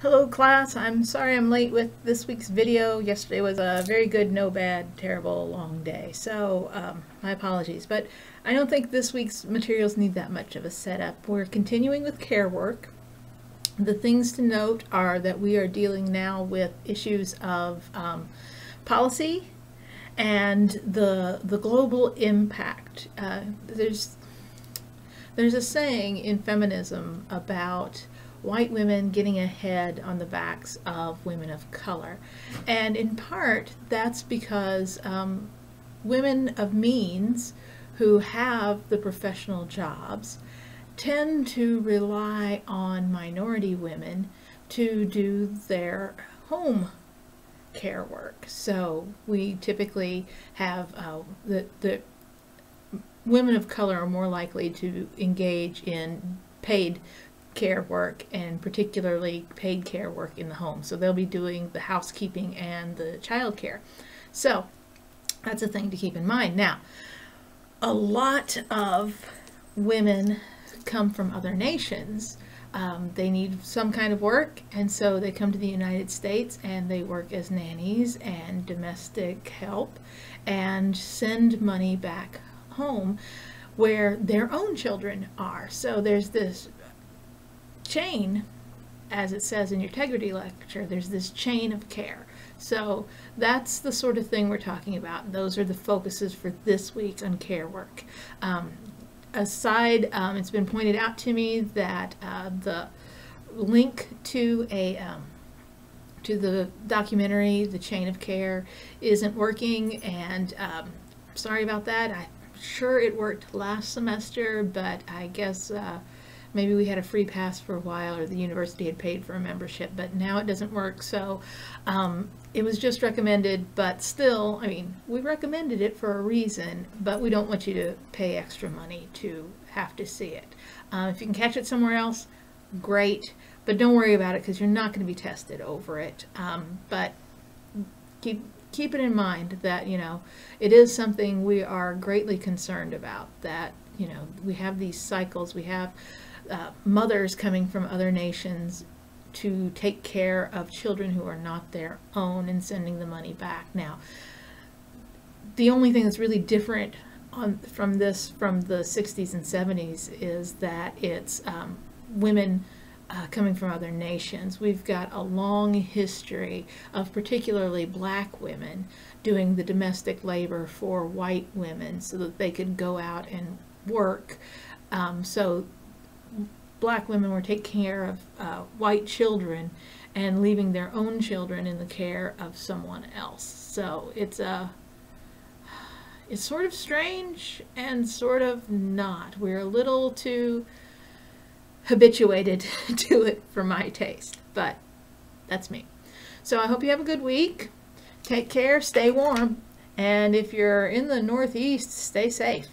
Hello class, I'm sorry I'm late with this week's video. Yesterday was a very good, no bad, terrible, long day. So um, my apologies, but I don't think this week's materials need that much of a setup. We're continuing with care work. The things to note are that we are dealing now with issues of um, policy and the the global impact. Uh, there's there's a saying in feminism about white women getting ahead on the backs of women of color. And in part, that's because um, women of means who have the professional jobs tend to rely on minority women to do their home care work. So we typically have uh, the, the women of color are more likely to engage in paid care work and particularly paid care work in the home. So they'll be doing the housekeeping and the child care. So that's a thing to keep in mind. Now, a lot of women come from other nations. Um, they need some kind of work, and so they come to the United States and they work as nannies and domestic help and send money back home where their own children are. So there's this chain, as it says in your integrity lecture, there's this chain of care. So that's the sort of thing we're talking about. Those are the focuses for this week on care work. Um, aside, um, it's been pointed out to me that uh, the link to a um, to the documentary, The Chain of Care, isn't working, and um, sorry about that. I'm sure it worked last semester, but I guess uh, maybe we had a free pass for a while or the university had paid for a membership, but now it doesn't work. So um, it was just recommended, but still, I mean, we recommended it for a reason, but we don't want you to pay extra money to have to see it. Uh, if you can catch it somewhere else, great, but don't worry about it because you're not going to be tested over it. Um, but keep keep it in mind that you know it is something we are greatly concerned about. That you know we have these cycles, we have uh, mothers coming from other nations to take care of children who are not their own and sending the money back. Now, the only thing that's really different on, from this from the 60s and 70s is that it's um, women uh, coming from other nations. We've got a long history of particularly black women doing the domestic labor for white women so that they could go out and work. Um, so black women were taking care of uh, white children and leaving their own children in the care of someone else. So it's a it's sort of strange and sort of not. We're a little too habituated to it for my taste, but that's me. So I hope you have a good week. Take care, stay warm, and if you're in the Northeast, stay safe.